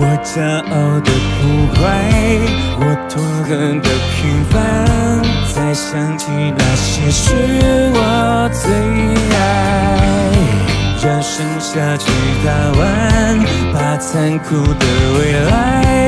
我骄傲的古怪，我痛恨的平凡，再想起那些是我最爱。让盛夏去打完，把残酷的未来。